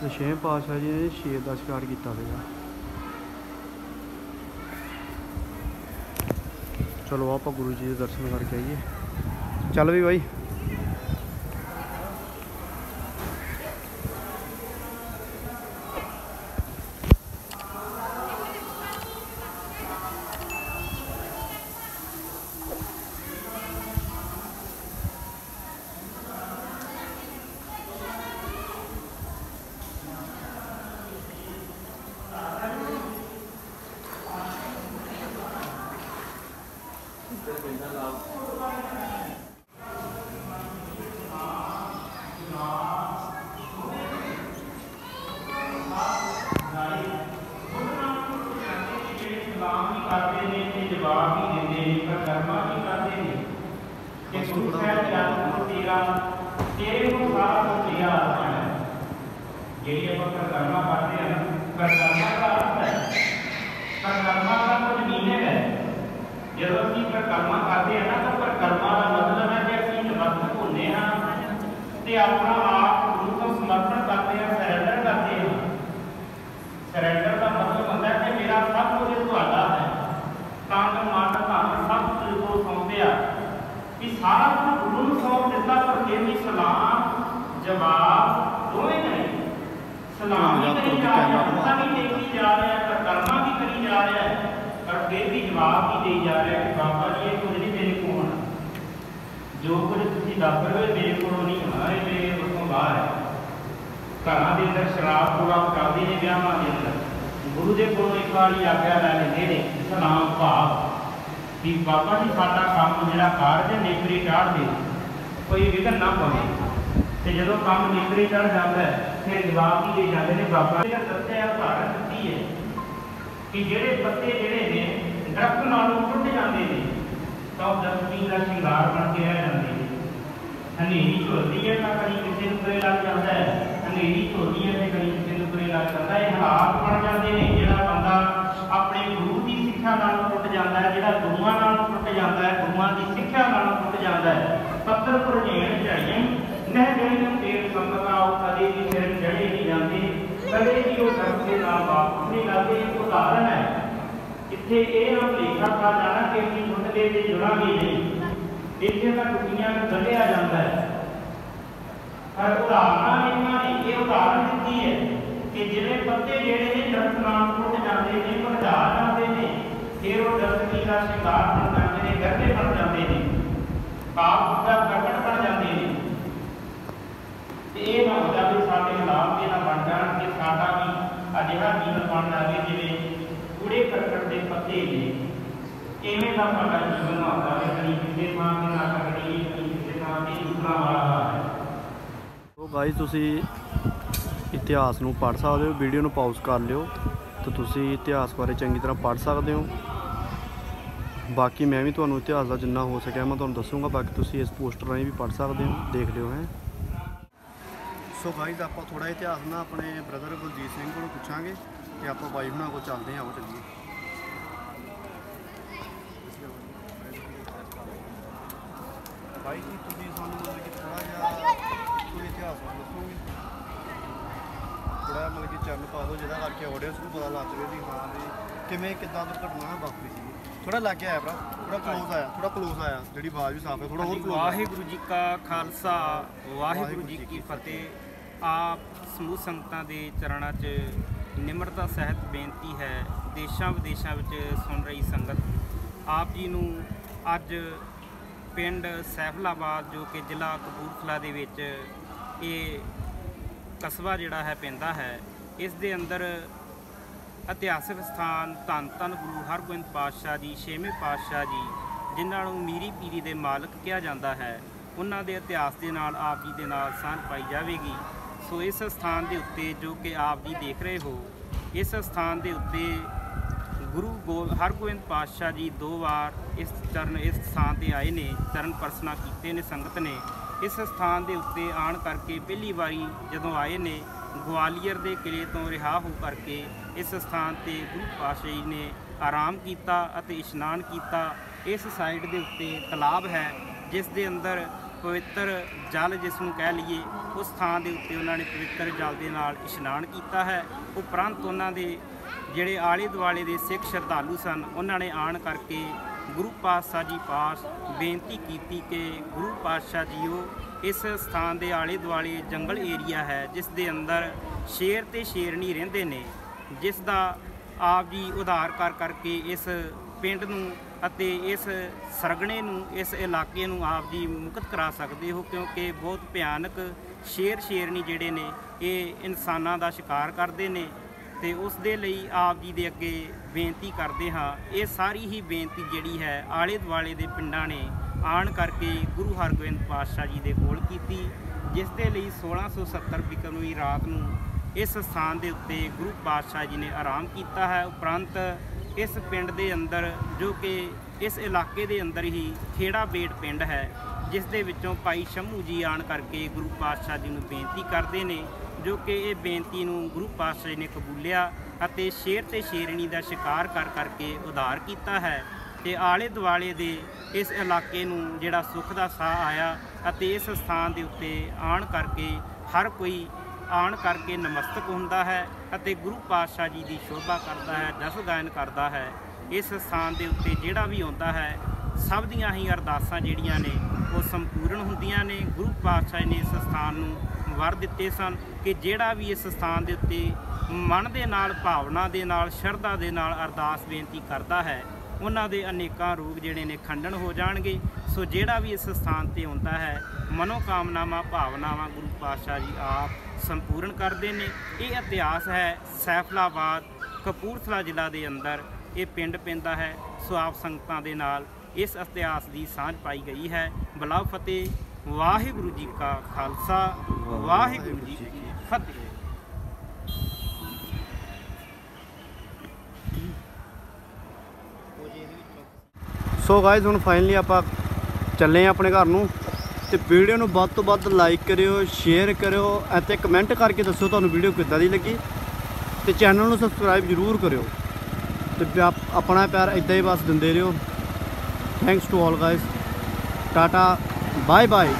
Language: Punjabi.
ਤੇ ਛੇਵੇਂ ਪਾਤਸ਼ਾਹ ਜੀ ਨੇ ਸ਼ੇਰ ਦਾ ਸ਼ਿਕਾਰ ਕੀਤਾ ਸੀਗਾ। ਚਲੋ ਆਪਾਂ ਗੁਰੂ ਜੀ ਦੇ ਦਰਸ਼ਨ ਕਰਕੇ ਆਈਏ। ਚੱਲ ਵੀ ਬਾਈ। ਕਿ ਗੁਰੂ ਸਾਹਿਬ ਜਨ ਨੂੰ ਤੇਰਾ ਤੇਰੇ ਨੂੰ ਸਾਰਾ ਕੁਝ ਤੇਰਾ ਅਰਪਣ ਹੈ ਜਿਹੜੀ ਆਪਾਂ ਕਰਮਾ ਕਰਦੇ ਹਾਂ ਕਰਮਾ ਦਾ ਅਰਥ ਹੈ ਕਰਮਾ ਦਾ ਕੁਝ ਮੀਨਿੰਗ ਹੈ ਜਦੋਂ ਅਸੀਂ ਕਰਮਾ ਕਰਦੇ ਹਾਂ ਨਾ ਤਾਂ ਕਰਮਾ ਦਾ ਮਤਲਬ ਹੈ ਕਿ ਅਸੀਂ ਨਮਸਤਕ ਹੁੰਦੇ ਹਾਂ ਤੇ ਆਪਣਾ ਆਪ ਗੁਰੂ ਤੋਂ ਸਮਰਪਣ ਕਰਦੇ ਹਾਂ ਸਰੈਂਡਰ ਕਰਦੇ ਹਾਂ ਸਰੈਂਡਰ ਦਾ ਮਤਲਬ ਹੁੰਦਾ ਹੈ ਕਿ ਮੇਰਾ ਸਭ ਕੁਝ ਤੁਹਾਡਾ ਹੈ ਤਾਂ ਮੈਂ ਮਾਤਾ ਧੰਨ ਸਭ ਕੁਝ ਕੋ ਸੌਂਪਿਆ ਕਿ ਸਾਰਾ ਕੁਝ ਗੁਰੂ ਨੂੰ ਸੌਂਪ ਦਿੱਤਾ ਪਰ ਫਿਰ ਵੀ ਸਲਾਮ ਜਵਾਬ ਦੋਵੇਂ ਨਹੀਂ ਸਲਾਮ ਵੀ ਕਰੀ ਜਾ ਰਿਹਾ ਮੱਥਾ ਵੀ ਟੇਕੀ ਜਾ ਰਿਹਾ ਪਰ ਕਰਮਾ ਵੀ ਕਰੀ ਜਾ ਰਿਹਾ ਹੈ ਪਰ ਫਿਰ ਵੀ ਜਵਾਬ ਵੀ ਦੇਈ ਜਾ ਰਿਹਾ ਕਿ ਬਾਬਾ ਜੀ ਇਹ ਕੁਝ ਨਹੀਂ ਮੇਰੇ ਕੋਲ ਹੋਣਾ ਜੋ ਕੁਝ ਤੁਸੀਂ ਦੱਸ ਰਹੇ ਹੋ ਇਹ ਮੇਰੇ ਕੋਲੋਂ ਨਹੀਂ ਹੋਣਾ ਇਹ ਮੇਰੇ ਵੱਲੋਂ ਬਾਹਰ ਹੈ ਘਰਾਂ ਦੇ ਅੰਦਰ ਸ਼ਰਾਬ ਪ੍ਰੋਗਰਾਮ ਕਰਦੇ ਨੇ ਵਿਆਹਾਂ ਦੇ ਅੰਦਰ ਗੁਰੂ ਦੇ ਕੋਲੋਂ ਇੱਕ ਵਾਰੀ ਆਗਿਆ ਕਿ ਬਾਬਾ ਜੀ ਸਾਡਾ ਕੰਮ ਜਿਹੜਾ ਕਾਰਜ ਹੈ ਨੇਪਰੇ ਚਾੜ ਦੇ ਕੋਈ ਵਿਘਨ ਨਾ ਪਵੇ ਤੇ ਜਦੋਂ ਕੰਮ ਨੇਪਰੇ ਚੜ ਜਾਂਦਾ ਹੈ ਫਿਰ ਜਵਾਬ ਵੀ ਦੇ ਜਾਂਦੇ ਨੇ ਬਾਬਾ ਜੀ ਦਾ ਦੱਸਿਆ ਉਦਾਹਰਨ ਦਿੱਤੀ ਹੈ ਕਿ ਜਿਹੜੇ ਪੱਤੇ ਜਿਹੜੇ ਨੇ ਦਰਖਤ ਨਾਲੋਂ ਟੁੱਟ ਜਾਂਦੇ ਨੇ ਤਾਂ ਉਹ ਦਰਖਤੀ ਦਾ ਸ਼ਿੰਗਾਰ ਬਣ ਕੇ ਰਹਿ ਜਾਂਦੇ ਨੇ ਹਨੇਰੀ ਝੁੱਲਦੀ ਹੈ ਤਾਂ ਕਦੀ ਕਿਸੇ ਨੂੰ ਬੁਰੇ ਲੱਗ ਜਾਂਦਾ ਹੈ ਹਨੇਰੀ ਝੁੱਲਦੀ ਹੈ ਤੇ ਕਦੀ ਕਿਸੇ ਨੂੰ ਬੁਰੇ ਲੱਗ ਜਾਂਦਾ ਹੈ ਇਹ ਹਾਲਾਤ ਬਣ ਜਾਂਦੇ ਨੇ ਜਿਹੜਾ ਬੰਦਾ ਆਪਣੇ ਗੁਰੂ ਦੀ ਸਿੱਖਿਆ ਨਾਲ ਟੁੱਟ ਜਾਂਦਾ ਹੈ, ਜਿਹੜਾ ਗੁਰੂਆਂ ਨਾਲ ਟੁੱਟ ਜਾਂਦਾ ਹੈ, ਗੁਰੂਆਂ ਦੀ ਸਿੱਖਿਆ ਨਾਲ ਟੁੱਟ ਜਾਂਦਾ ਹੈ, ਪੱਤਰ ਪੁਰਜੇਣ ਝੜੀਆਂ ਨਹਿ ਗਏ ਨੂੰ ਤੇਰ ਸੰਗਤਾ ਉਹ ਕਦੇ ਵੀ ਸਿਰ ਜੜੇ ਨਹੀਂ ਜਾਂਦੇ, ਕਦੇ ਵੀ ਉਹ ਦਰਦ ਨਾਲ ਵਾਪਸ ਨਹੀਂ ਲੱਗਦੇ ਇੱਕ ਉਦਾਹਰਨ ਹੈ ਇੱਥੇ ਇਹ ਨਾ ਭੁਲੇਖਾ ਖਾ ਜਾਣਾ ਕਿ ਅਸੀਂ ਟੁੱਟ ਗਏ ਜੁੜਾਂਗੇ ਨਹੀਂ। ਇੱਥੇ ਤਾਂ ਟੁੱਟੀਆਂ ਨੂੰ ਕੱਢਿਆ ਜਾਂਦਾ ਹੈ। ਪਰ ਉਦਾਹਰਨਾਂ ਇਹਨਾਂ ਨੇ ਇਹ ਉਦਾਹਰਨ ਦਿੱਤੀ ਹੈ ਕਿ ਜਿਵੇਂ ਪੱਤੇ ਜਿਹੜੇ ਨੇ ਦਰਖਤ ਨਾਲ ਟੁੱਟ ਜਾਂਦੇ ਨੇ ਮੁਰਝਾ ਜਾਂਦੇ ਨੇ ਫਿਰ ਉਹ ਦਰਖਤੀ ਦਾ ਸ਼ਿੰਗਾਰ ਬਣ ਜਾਂਦੇ ਨੇ, ਗਰਦੇ ਬਣ ਜਾਂਦੇ ਨੇ, ਪਾਪ ਦਾ ਪ੍ਰਗਟ ਬਣ ਜਾਂਦੇ ਨੇ, ਤੇ ਇਹ ਨਾ ਹੋ ਜਾਵੇ ਸਾਡੇ ਹਾਲਾਤ ਇਹ ਨਾ ਬਣ ਜਾਣ ਕਿ ਸਾਡਾ ਵੀ ਅਜਿਹਾ ਜੀਵਨ ਬਣ ਜਾਵੇ ਜਿਵੇਂ ਕੂੜੇ ਕਰਕਟ ਦੇ ਪੱਤੇ ਨੇ। ਇਵੇਂ ਦਾ ਸਾਡਾ ਜੀਵਨ ਨਾ ਹੋਵੇ ਕਦੀ ਕਿਸੇ ਥਾਂ ਤੇ ਨਾ ਕਰੀ ਕਦੀ ਕਿਸੇ ਥਾਂ ਤੇ ਦੂਸਰਾ ਵਾਲਾ ਹੈ। ਸੋ ਗਾਇਸ ਤੁਸੀਂ ਇਤਿਹਾਸ ਨੂੰ ਪੜ੍ਹ ਸਕਦੇ ਹੋ, ਵੀਡੀਓ ਨੂੰ ਪਾਜ਼ ਕਰ ਲਿਓ, ਤੇ ਤੁਸੀਂ ਇਤਿਹਾਸ ਬਾਰੇ ਚੰਗੀ ਤਰ੍ਹਾਂ ਪੜ੍ਹ ਸਕਦੇ ਹੋ। ਬਾਕੀ ਮੈਂ ਵੀ ਤੁਹਾਨੂੰ ਇਤਿਹਾਸ ਦਾ ਜਿੰਨਾ ਹੋ ਸਕਿਆ ਮੈਂ ਤੁਹਾਨੂੰ ਦੱਸੂਗਾ, ਬਾਕੀ ਤੁਸੀਂ ਇਸ ਪੋਸਟਰ ਰਾਹੀਂ ਵੀ ਪੜ੍ਹ ਸਕਦੇ ਹੋ, ਦੇਖ ਲਿਓ ਹੈ। ਸੋ ਗਾਇਸ ਆਪਾਂ ਥੋੜਾ ਇਤਿਹਾਸ ਨਾ ਆਪਣੇ ਬ੍ਰਦਰ ਗੁਰਜੀਤ ਸਿੰਘ ਕੋਲੋਂ ਪੁੱਛਾਂਗੇ ਤੇ ਆਪਾਂ ਬਾਈ ਹੁਣਾਂ ਕੋਲ ਚੱਲਦੇ ਹਾਂ, ਉਹ ਚੱਲੀਏ। ਬਾਈ ਜੀ, ਤੁਸੀਂ ਸਾਨੂੰ ਮਤਲਬ ਕਿ ਥੋੜਾ ਜਿਹਾ ਕੋਈ ਇਤਿਹਾਸ ਬਾਰੇ ਦੱਸੋਗੇ? ਥੋੜਾ ਮਤਲਬ ਕਿ ਚੈਨਲ ਪਾ ਦਿਓ, ਜਿਹਦਾ ਕਰਕੇ ਆਡੀਅנס ਨੂੰ ਪਤਾ ਲੱਗ ਜਾਵੇ ਵੀ ਹਾਂ ਵੀ ਕਿਵੇਂ ਕਿੱਦਾਂ ਦੁਰਘਟਨਾ ਵਾਪਰੀ ਸੀ ਥੋੜਾ ਲੱਗ ਗਿਆ ਭਰਾ ਥੋੜਾ ਕਲੋਜ਼ ਆਇਆ ਥੋੜਾ ਕਲੋਜ਼ ਆਇਆ ਜਿਹੜੀ ਆਵਾਜ਼ ਵੀ ਸਾਫ਼ ਹੈ ਥੋੜਾ ਹੋਰ। ਵਾਹਿਗੁਰੂ ਜੀ ਕਾ ਖਾਲਸਾ ਵਾਹਿਗੁਰੂ ਜੀ ਕੀ ਫਤਿਹ। ਆਪ ਸਮੂਹ ਸੰਗਤਾਂ ਦੇ ਚਰਨਾਂ 'ਚ ਨਿਮਰਤਾ ਸਹਿਤ ਬੇਨਤੀ ਹੈ ਦੇਸ਼ਾਂ ਵਿਦੇਸ਼ਾਂ ਵਿੱਚ ਸੁਣ ਰਹੀ ਸੰਗਤ। ਆਪ ਜੀ ਨੂੰ ਅੱਜ ਪਿੰਡ ਸੈਫਲਾਬਾਦ ਜੋ ਕਿ ਜ਼ਿਲ੍ਹਾ ਕਪੂਰਥਲਾ ਦੇ ਵਿੱਚ ਇਹ ਕਸਬਾ ਜਿਹੜਾ ਹੈ ਪੈਂਦਾ ਹੈ ਇਸ ਦੇ ਅੰਦਰ ਇਤਿਹਾਸਕ ਸਥਾਨ ਧੰਨ ਧੰਨ ਗੁਰੂ ਹਰਗੋਬਿੰਦ ਪਾਤਸ਼ਾਹ ਜੀ, ਛੇਵੇਂ ਪਾਤਸ਼ਾਹ ਜੀ, ਜਿਨ੍ਹਾਂ ਨੂੰ ਮੀਰੀ ਪੀਰੀ ਦੇ ਮਾਲਕ ਕਿਹਾ ਜਾਂਦਾ ਹੈ। ਉਹਨਾਂ ਦੇ ਇਤਿਹਾਸ ਦੇ ਨਾਲ ਆਪ ਜੀ ਦੇ ਨਾਲ ਸਾਂਝ ਪਾਈ ਜਾਵੇਗੀ। ਸੋ ਇਸ ਸਥਾਨ ਦੇ ਉੱਤੇ ਜੋ ਕਿ ਆਪ ਜੀ ਦੇਖ ਰਹੇ ਹੋ, ਇਸ ਸਥਾਨ ਦੇ ਉੱਤੇ ਗੁਰੂ ਗੋ, ਹਰਗੋਬਿੰਦ ਪਾਤਸ਼ਾਹ ਜੀ ਦੋ ਵਾਰ ਇਸ ਚਰਨ, ਇਸ ਸਥਾਨ ਤੇ ਆਏ ਨੇ, ਚਰਨ ਪਰਸਨਾ ਕੀਤੇ ਨੇ ਸੰਗਤ ਨੇ। ਇਸ ਸਥਾਨ ਦੇ ਉੱਤੇ ਆਣ ਕਰਕੇ ਪਹਿਲੀ ਵਾਰੀ ਜਦੋਂ ਆਏ ਨੇ ਗਵਾਲੀਅਰ ਦੇ ਕਿਲੇ ਤੋਂ ਰਿਹਾ ਹੋ ਕਰਕੇ ਇਸ ਸਥਾਨ ਤੇ ਗੁਰੂ ਪਾਤਸ਼ਾਹ ਜੀ ਨੇ ਆਰਾਮ ਕੀਤਾ ਅਤੇ ਇਸ਼ਨਾਨ ਕੀਤਾ। ਇਸ ਸਾਈਡ ਦੇ ਉੱਤੇ ਤਲਾਬ ਹੈ, ਜਿਸ ਦੇ ਅੰਦਰ ਪਵਿੱਤਰ ਜਲ ਜਿਸ ਨੂੰ ਕਹਿ ਲਈਏ, ਉਸ ਥਾਂ ਦੇ ਉੱਤੇ ਉਹਨਾਂ ਨੇ ਪਵਿੱਤਰ ਜਲ ਦੇ ਨਾਲ ਇਸ਼ਨਾਨ ਕੀਤਾ ਹੈ। ਉਪਰੰਤ ਉਹਨਾਂ ਦੇ ਜਿਹੜੇ ਆਲੇ ਦੁਆਲੇ ਦੇ ਸਿੱਖ ਸ਼ਰਧਾਲੂ ਸਨ, ਉਹਨਾਂ ਨੇ ਆਣ ਕਰਕੇ ਗੁਰੂ ਪਾਤਸ਼ਾਹ ਜੀ ਪਾਸ ਬੇਨਤੀ ਕੀਤੀ ਕਿ ਗੁਰੂ ਪਾਤਸ਼ਾਹ ਜੀਓ ਇਸ ਸਥਾਨ ਦੇ ਆਲੇ ਦੁਆਲੇ ਜੰਗਲ ਏਰੀਆ ਹੈ, ਜਿਸ ਦੇ ਅੰਦਰ ਸ਼ੇਰ ਤੇ ਸ਼ੇਰਨੀ ਰਹਿੰਦੇ ਨੇ, ਜਿਸ ਦਾ ਆਪ ਜੀ ਉਧਾਰ ਕਰ ਕਰਕੇ ਇਸ ਪਿੰਡ ਨੂੰ ਅਤੇ ਇਸ ਸਰਗਣੇ ਨੂੰ, ਇਸ ਇਲਾਕੇ ਨੂੰ ਆਪ ਜੀ ਮੁਕਤ ਕਰਾ ਸਕਦੇ ਹੋ, ਕਿਉਂਕਿ ਬਹੁਤ ਭਿਆਨਕ ਸ਼ੇਰ ਸ਼ੇਰਨੀ ਜਿਹੜੇ ਨੇ, ਇਹ ਇਨਸਾਨਾਂ ਦਾ ਸ਼ਿਕਾਰ ਕਰਦੇ ਨੇ ਤੇ ਉਸ ਦੇ ਲਈ ਆਪ ਜੀ ਦੇ ਅੱਗੇ ਬੇਨਤੀ ਕਰਦੇ ਹਾਂ। ਇਹ ਸਾਰੀ ਹੀ ਬੇਨਤੀ ਜਿਹੜੀ ਹੈ ਆਲੇ ਦੁਆਲੇ ਦੇ ਪਿੰਡਾਂ ਨੇ ਆਣ ਕਰਕੇ ਗੁਰੂ ਹਰਗੋਬਿੰਦ ਪਾਤਸ਼ਾਹ ਜੀ ਦੇ ਕੋਲ ਕੀਤੀ, ਜਿਸ ਦੇ ਲਈ 1670 ਬਿਕਰਮੀ ਰਾਤ ਨੂੰ ਇਸ ਸਥਾਨ ਦੇ ਉੱਤੇ ਗੁਰੂ ਪਾਤਸ਼ਾਹ ਜੀ ਨੇ ਆਰਾਮ ਕੀਤਾ ਹੈ। ਉਪਰੰਤ ਇਸ ਪਿੰਡ ਦੇ ਅੰਦਰ, ਜੋ ਕਿ ਇਸ ਇਲਾਕੇ ਦੇ ਅੰਦਰ ਹੀ ਖੇੜਾ ਬੇਟ ਪਿੰਡ ਹੈ, ਜਿਸ ਦੇ ਵਿੱਚੋਂ ਭਾਈ ਸ਼ੰਭੂ ਜੀ ਆਣ ਕਰਕੇ ਗੁਰੂ ਪਾਤਸ਼ਾਹ ਜੀ ਨੂੰ ਬੇਨਤੀ ਕਰਦੇ ਨੇ, ਜੋ ਕਿ ਇਹ ਬੇਨਤੀ ਨੂੰ ਗੁਰੂ ਪਾਤਸ਼ਾਹ ਜੀ ਨੇ ਕਬੂਲਿਆ ਅਤੇ ਸ਼ੇਰ ਤੇ ਸ਼ੇਰਣੀ ਦਾ ਸ਼ਿਕਾਰ ਕਰ ਕਰਕੇ ਉਧਾਰ ਕੀਤਾ ਹੈ। ਤੇ ਆਲੇ ਦੁਆਲੇ ਦੇ ਇਸ ਇਲਾਕੇ ਨੂੰ ਜਿਹੜਾ ਸੁੱਖ ਦਾ ਸਾਹ ਆਇਆ ਅਤੇ ਇਸ ਸਥਾਨ ਦੇ ਉੱਤੇ ਆਣ ਕਰਕੇ ਹਰ ਕੋਈ ਆਣ ਕਰਕੇ ਨਮਸਤਕ ਹੁੰਦਾ ਹੈ ਅਤੇ ਗੁਰੂ ਪਾਤਸ਼ਾਹ ਜੀ ਦੀ ਸ਼ੋਭਾ ਕਰਦਾ ਹੈ, ਜਸ ਗਾਇਨ ਕਰਦਾ ਹੈ। ਇਸ ਸਥਾਨ ਦੇ ਉੱਤੇ ਜਿਹੜਾ ਵੀ ਆਉਂਦਾ ਹੈ, ਸਭ ਦੀਆਂ ਹੀ ਅਰਦਾਸਾਂ ਜਿਹੜੀਆਂ ਨੇ, ਉਹ ਸੰਪੂਰਨ ਹੁੰਦੀਆਂ ਨੇ। ਗੁਰੂ ਪਾਤਸ਼ਾਹ ਜੀ ਨੇ ਇਸ ਸਥਾਨ ਨੂੰ ਵਰ ਦਿੱਤੇ ਸਨ ਕਿ ਜਿਹੜਾ ਵੀ ਇਸ ਸਥਾਨ ਦੇ ਉੱਤੇ ਮਨ ਦੇ ਨਾਲ, ਭਾਵਨਾ ਦੇ ਨਾਲ, ਸ਼ਰਧਾ ਦੇ ਨਾਲ ਅਰਦਾਸ ਬੇਨਤੀ ਕਰਦਾ ਹੈ ਉਹਨਾਂ ਦੇ ਅਨੇਕਾਂ ਰੋਗ ਜਿਹੜੇ ਨੇ ਖੰਡਨ ਹੋ ਜਾਣਗੇ। ਸੋ ਜਿਹੜਾ ਵੀ ਇਸ ਸਥਾਨ ਤੇ ਆਉਂਦਾ ਹੈ, ਮਨੋਕਾਮਨਾਵਾਂ, ਭਾਵਨਾਵਾਂ ਗੁਰੂ ਪਾਤਸ਼ਾਹ ਜੀ ਆਪ ਸੰਪੂਰਨ ਕਰਦੇ ਨੇ। ਇਹ ਇਤਿਹਾਸ ਹੈ ਸੈਫਲਾਬਾਦ, ਕਪੂਰਥਲਾ ਜ਼ਿਲ੍ਹਾ ਦੇ ਅੰਦਰ। ਇਹ ਪਿੰਡ ਪੈਂਦਾ ਹੈ। ਸੋ ਆਪ ਸੰਗਤਾਂ ਦੇ ਨਾਲ ਇਸ ਇਤਿਹਾਸ ਦੀ ਸਾਂਝ ਪਾਈ ਗਈ ਹੈ। ਬਲਾਉ ਫਤਿਹ, ਵਾਹਿਗੁਰੂ ਜੀ ਕਾ ਖਾਲਸਾ, ਵਾਹਿਗੁਰੂ ਜੀ ਕੀ ਫਤਿਹ। ਸੋ ਗਾਇਜ਼ ਹੁਣ ਫਾਈਨਲੀ ਆਪਾਂ ਚੱਲੇ ਆ ਆਪਣੇ ਘਰ ਨੂੰ ਤੇ ਵੀਡੀਓ ਨੂੰ ਵੱਧ ਤੋਂ ਵੱਧ ਲਾਈਕ ਕਰਿਓ ਸ਼ੇਅਰ ਕਰਿਓ ਅਤੇ ਕਮੈਂਟ ਕਰਕੇ ਦੱਸੋ ਤੁਹਾਨੂੰ ਵੀਡੀਓ ਕਿੱਦਾਂ ਦੀ ਲੱਗੀ ਤੇ ਚੈਨਲ ਨੂੰ ਸਬਸਕ੍ਰਾਈਬ ਜ਼ਰੂਰ ਕਰਿਓ ਤੇ ਆਪਣਾ ਪਿਆਰ ਇਦਾਂ ਹੀ ਬਸ ਦਿੰਦੇ ਰਹੋ। Thanks to all guys tata bye bye